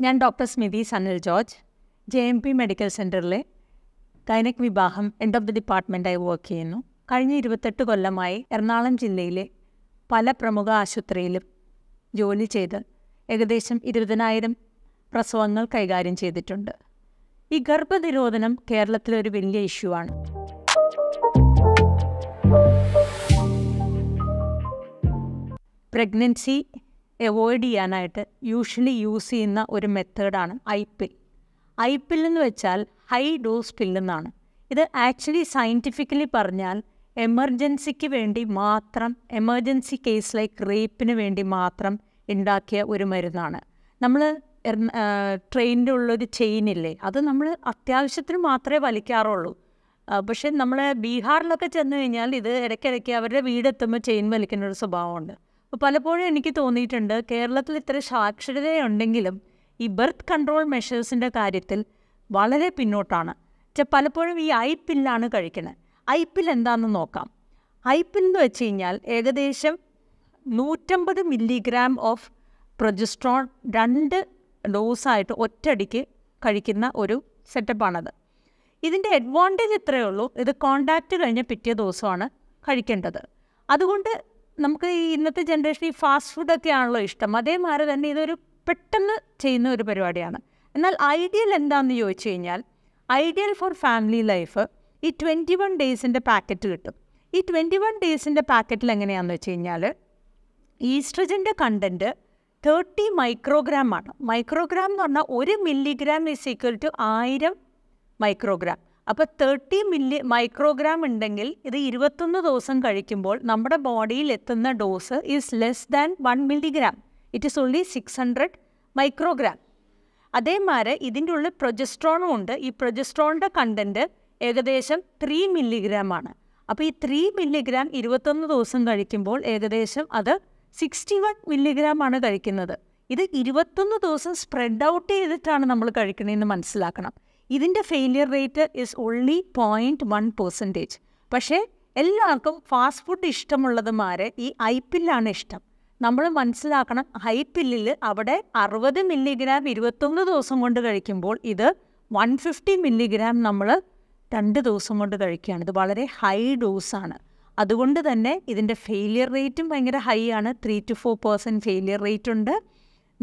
ഞാൻ doctor Smithi Sanal George J M P medical സെന്ററിലെ gynaec വിഭാഗം എൻഡ് ഓഫ് ദി ഡിപ്പാർട്ട്മെന്റായി വർക്ക് ചെയ്യുന്നു. കഴിഞ്ഞ ഇരുപത്തെട്ട് കൊല്ലമായി എറണാകുളം ജില്ലയിലെ പല പ്രമുഖ ആശുപത്രിയിലും ജോലി ചെയ്ത് ഏകദേശം ഇരുപതിനായിരം പ്രസവങ്ങൾ കൈകാര്യം ചെയ്തിട്ടുണ്ട്. ഈ ഗർഭനിരോധനം കേരളത്തിലൊരു വലിയ ഇഷ്യൂ ആണ്. പ്രഗ്നൻസി അവോയ്ഡ് ചെയ്യാനായിട്ട് യൂഷ്വലി യൂസ് ചെയ്യുന്ന ഒരു മെത്തേഡാണ് ഐ പിൽ. ഐ പിൽ എന്ന് വെച്ചാൽ ഹൈ ഡോസ് പില്ലെന്നാണ് ഇത് ആക്ച്വലി സയന്റിഫിക്കലി പറഞ്ഞാൽ എമർജൻസിക്ക് വേണ്ടി മാത്രം എമർജൻസി കേസ് ലൈക്ക് റേപ്പിന് വേണ്ടി മാത്രം ഉണ്ടാക്കിയ ഒരു മരുന്നാണ്. നമ്മൾ ട്രെയിനിന്റെ ഉള്ളൊരു ചെയിനില്ലേ അത് നമ്മൾ അത്യാവശ്യത്തിന് മാത്രമേ വലിക്കാറുള്ളൂ. പക്ഷേ നമ്മൾ ബീഹാറിലൊക്കെ ചെന്ന് കഴിഞ്ഞാൽ ഇത് ഇടയ്ക്കിടയ്ക്ക് അവരുടെ വീടെത്തുമ്പോൾ ചെയിൻ വലിക്കുന്ന ഒരു സ്വഭാവമുണ്ട്. പലപ്പോഴും എനിക്ക് തോന്നിയിട്ടുണ്ട് കേരളത്തിൽ ഇത്ര സാക്ഷരതയുണ്ടെങ്കിലും ഈ ബർത്ത് കൺട്രോൾ മെഷേഴ്സിന്റെ കാര്യത്തിൽ വളരെ പിന്നോട്ടാണ്. പലപ്പോഴും ഈ ഐ പില്ലാണ് കഴിക്കുന്നത്. ഐ പിൽ എന്താണെന്ന് നോക്കാം. ഐ പിൽ എന്ന് വെച്ച് കഴിഞ്ഞാൽ ഏകദേശം നൂറ്റമ്പത് മില്ലിഗ്രാം ഓഫ് പ്രൊജസ്ട്രോൺ രണ്ട് ഡോസായിട്ട് ഒറ്റടിക്ക് കഴിക്കുന്ന ഒരു സെറ്റപ്പാണത്. ഇതിന്റെ അഡ്വാന്റേജ് ഇത്രയേ ഉള്ളൂ. ഇത് കോണ്ടാക്റ്റ് കഴിഞ്ഞ പിറ്റേ ദിവസമാണ് കഴിക്കേണ്ടത്. അതുകൊണ്ട് നമുക്ക് ഈ ഇന്നത്തെ ജനറേഷൻ ഈ ഫാസ്റ്റ് ഫുഡൊക്കെ ആണല്ലോ ഇഷ്ടം. അതേമാതിരി തന്നെ ഇതൊരു പെട്ടെന്ന് ചെയ്യുന്ന ഒരു പരിപാടിയാണ്. എന്നാൽ ഐഡിയൽ എന്താണെന്ന് ചോദിച്ചു കഴിഞ്ഞാൽ ഐഡിയൽ ഫോർ ഫാമിലി ലൈഫ് ഈ ട്വന്റി വൺ ഡേയ്സിന്റെ പാക്കറ്റ് കിട്ടും. ഈ ട്വന്റി വൺ ഡേയ്സിന്റെ പാക്കറ്റിൽ എങ്ങനെയാണെന്ന് വെച്ച് കഴിഞ്ഞാൽ ഈസ്ട്രജന്റെ കണ്ടന്റ് തേർട്ടി മൈക്രോഗ്രാം ആണ്. മൈക്രോഗ്രാം എന്ന് പറഞ്ഞാൽ ഒരു മില്ലിഗ്രാം ഈസ് ഈക്വൽ ടു ആയിരം മൈക്രോഗ്രാം. അപ്പോൾ തേർട്ടി മില്ലി മൈക്രോഗ്രാം ഉണ്ടെങ്കിൽ ഇത് ഇരുപത്തൊന്ന് ദിവസം കഴിക്കുമ്പോൾ നമ്മുടെ ബോഡിയിൽ എത്തുന്ന dose is less than one milligram it is only six hundred microgram അതേമാതിരി ഇതിന്റെ ഉള്ളിൽ പ്രൊജസ്ട്രോണും ഉണ്ട്. ഈ പ്രൊജസ്ട്രോണിന്റെ കണ്ടന്റ് ഏകദേശം ത്രീ മില്ലിഗ്രാം ആണ്. അപ്പോൾ ഈ ത്രീ മില്ലിഗ്രാം ഇരുപത്തൊന്ന് ദിവസം കഴിക്കുമ്പോൾ ഏകദേശം അത് സിക്സ്റ്റി വൺ മില്ലിഗ്രാം ആണ് കഴിക്കുന്നത്. ഇത് ഇരുപത്തൊന്ന് ദിവസം സ്പ്രെഡ് ഔട്ട് ചെയ്തിട്ടാണ് നമ്മൾ കഴിക്കണമെന്ന് മനസ്സിലാക്കണം. ഇതിന്റെ failure rate is only point one percentage പക്ഷേ എല്ലാവർക്കും ഫാസ്റ്റ് ഫുഡ് ഇഷ്ടമുള്ളതുമാരെ ഈ ഐപ്പില്ലാണ് പില്ലാണ് ഇഷ്ടം. നമ്മൾ മനസ്സിലാക്കണം ഹൈപ്പില്ലിൽ പില്ലിൽ അവിടെ അറുപത് മില്ലിഗ്രാം ഇരുപത്തൊന്ന് ദിവസം കൊണ്ട് കഴിക്കുമ്പോൾ ഇത് വൺ ഫിഫ്റ്റി മില്ലിഗ്രാം നമ്മൾ രണ്ട് ദിവസം കൊണ്ട് കഴിക്കുകയാണ്. ഇത് വളരെ ഹൈ ഡോസാണ് അതുകൊണ്ട് തന്നെ ഇതിന്റെ ഫെയിലിയർ റേറ്റും ഭയങ്കര ഹൈ ആണ്. Three to four percent failure rate ഉണ്ട്.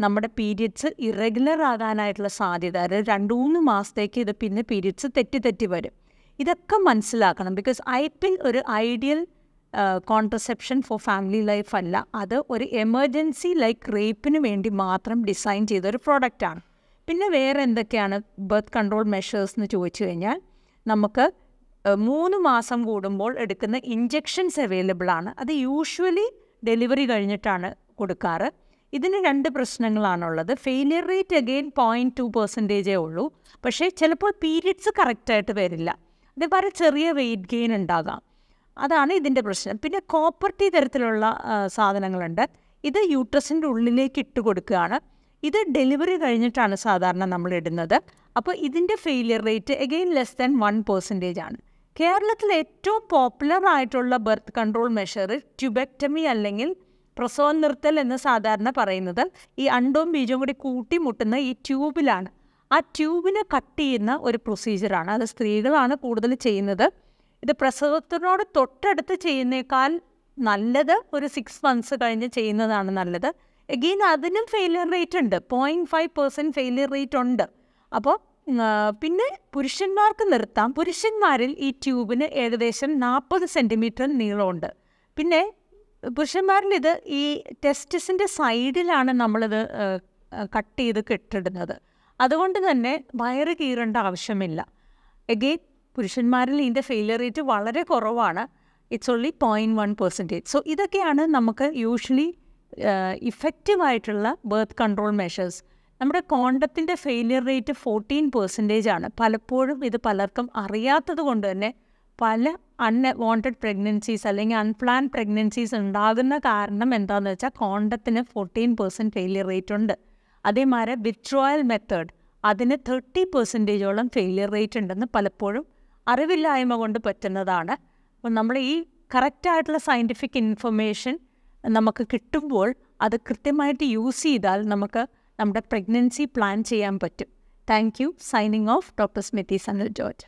നമ്മുടെ പീരിയഡ്സ് ഇറഗുലർ ആകാനായിട്ടുള്ള സാധ്യത അതായത് രണ്ട് മൂന്ന് മാസത്തേക്ക് ഇത് പിന്നെ പീരിയഡ്സ് തെറ്റി തെറ്റി വരും. ഇതൊക്കെ മനസ്സിലാക്കണം. ബിക്കോസ് ഐ പിൻ ഒരു ideal contraception for family life അല്ല. അത് ഒരു എമർജൻസി ലൈക്ക് റേപ്പിന് വേണ്ടി മാത്രം ഡിസൈൻ ചെയ്ത ഒരു പ്രോഡക്റ്റാണ് പിന്നെ വേറെ എന്തൊക്കെയാണ്? ബർത്ത് കൺട്രോൾ മെഷേഴ്സ് എന്ന് ചോദിച്ചു കഴിഞ്ഞാൽ നമുക്ക് മൂന്ന് മാസം കൂടുമ്പോൾ എടുക്കുന്ന ഇഞ്ചെക്ഷൻസ് അവൈലബിൾ ആണ്. അത് യൂഷ്വലി ഡെലിവറി കഴിഞ്ഞിട്ടാണ് കൊടുക്കാറ്. ഇതിന് രണ്ട് പ്രശ്നങ്ങളാണുള്ളത്. Failure rate again point two പെർസെന്റേജേ ഉള്ളൂ. പക്ഷേ ചിലപ്പോൾ പീരിയഡ്സ് കറക്റ്റായിട്ട് വരില്ല. അതേപോലെ ചെറിയ വെയിറ്റ് ഗെയിൻ ഉണ്ടാകാം. അതാണ് ഇതിന്റെ പ്രശ്നം. പിന്നെ കോപ്പർട്ടി തരത്തിലുള്ള സാധനങ്ങളുണ്ട്. ഇത് യൂട്രസിന്റെ ഉള്ളിലേക്ക് ഇട്ട് കൊടുക്കുകയാണ്. ഇത് ഡെലിവറി കഴിഞ്ഞിട്ടാണ് സാധാരണ നമ്മൾ ഇടുന്നത്. അപ്പോൾ ഇതിന്റെ failure rate again less than one percentage ആണ്. കേരളത്തിൽ ഏറ്റവും പോപ്പുലർ ആയിട്ടുള്ള ബർത്ത് കൺട്രോൾ മെഷർ ട്യൂബെക്ടമി അല്ലെങ്കിൽ പ്രസവം നിർത്തൽ എന്ന് സാധാരണ പറയുന്നത് ഈ അണ്ടവും ബീജവും കൂടി കൂട്ടിമുട്ടുന്ന ഈ ട്യൂബിലാണ്. ആ ട്യൂബിനെ കട്ട് ചെയ്യുന്ന ഒരു പ്രൊസീജിയറാണ് അത് സ്ത്രീകളാണ് കൂടുതൽ ചെയ്യുന്നത്. ഇത് പ്രസവത്തിനോട് തൊട്ടടുത്ത് ചെയ്യുന്നേക്കാൾ നല്ലത് ഒരു സിക്സ് മന്ത്സ് കഴിഞ്ഞ് ചെയ്യുന്നതാണ് നല്ലത്. എഗെയിൻ അതിനും ഫെയിലിയർ റേറ്റ് ഉണ്ട്. Point five percent failure rate ഉണ്ട്. അപ്പോൾ പിന്നെ പുരുഷന്മാർക്ക് നിർത്താം. പുരുഷന്മാരിൽ ഈ ട്യൂബിന് ഏകദേശം നാൽപ്പത് സെന്റിമീറ്റർ നീളമുണ്ട്. പിന്നെ പുരുഷന്മാരിൽ ഇത് ഈ ടെസ്റ്റിസിന്റെ സൈഡിലാണ് നമ്മളിത് കട്ട് ചെയ്ത് കെട്ടിടുന്നത്. അതുകൊണ്ട് തന്നെ വയറ് കീറേണ്ട ആവശ്യമില്ല. എഗെയിൻ പുരുഷന്മാരിൽ ഇതിന്റെ ഫെയിലിയർ റേറ്റ് വളരെ കുറവാണ്. It's only point one percentage so ഇതൊക്കെയാണ് നമുക്ക് യൂഷ്വലി ഇഫക്റ്റീവായിട്ടുള്ള ബർത്ത് കൺട്രോൾ മെഷേഴ്സ് നമ്മുടെ കോണ്ടത്തിന്റെ ഫെയിലിയർ റേറ്റ് ഫോർട്ടീൻ പെർസെന്റേജ് ആണ്. പലപ്പോഴും ഇത് പലർക്കും അറിയാത്തത് കൊണ്ട് തന്നെ പല അൺവാണ്ടഡ് പ്രഗ്നൻസീസ് അല്ലെങ്കിൽ അൺപ്ലാൻ പ്രഗ്നൻസീസ് ഉണ്ടാകുന്ന കാരണം എന്താണെന്ന് വെച്ചാൽ കോണ്ടത്തിന് ഫോർട്ടീൻ പെർസെന്റ് ഫെയിലിയർ റേറ്റ് ഉണ്ട്. അതേമാതിരി വിത്ഡ്രോയൽ മെത്തേഡ് അതിന് തേർട്ടി പെർസെന്റേജോളം ഫെയിലിയർ റേറ്റ് ഉണ്ടെന്ന് പലപ്പോഴും അറിവില്ലായ്മ കൊണ്ട് പറ്റുന്നതാണ്. അപ്പോൾ നമ്മൾ ഈ കറക്റ്റായിട്ടുള്ള സയന്റിഫിക് ഇൻഫർമേഷൻ നമുക്ക് കിട്ടുമ്പോൾ അത് കൃത്യമായിട്ട് യൂസ് ചെയ്താൽ നമുക്ക് നമ്മുടെ പ്രഗ്നൻസി പ്ലാൻ ചെയ്യാൻ പറ്റും. Thank you signing off doctor Smithi Sanal George